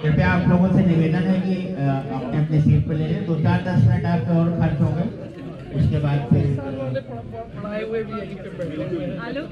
कृपया आप लोगों से निवेदन है कि अपने अपने सीट पर ले लें। दो चार दस मिनट आपके और खर्च होंगे। उसके बाद फिर पढ़ाए हुए भी आलू